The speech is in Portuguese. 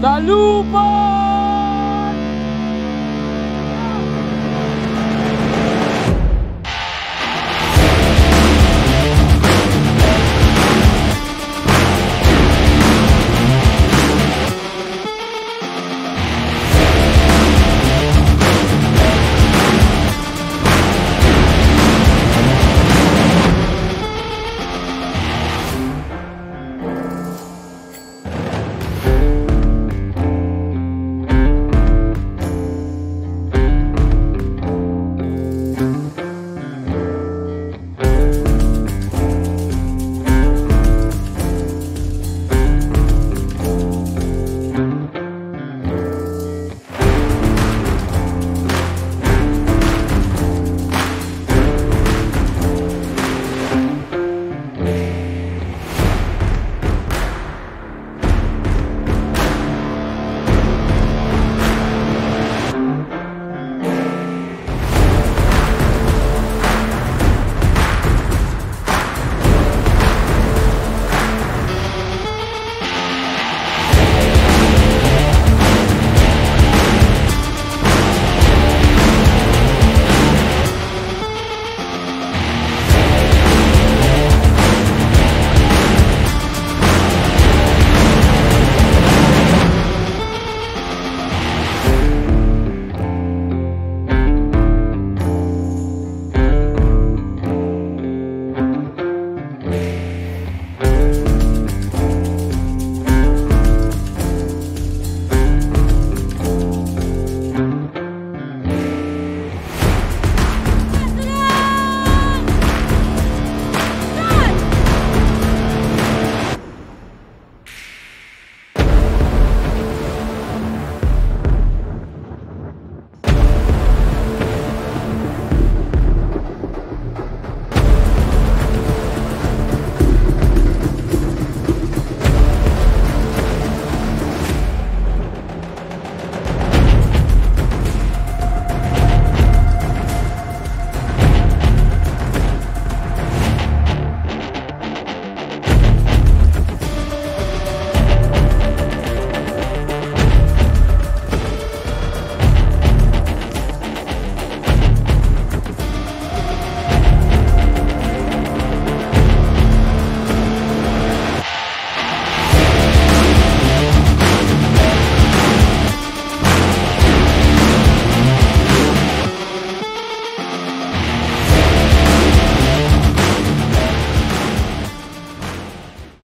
Da lupa!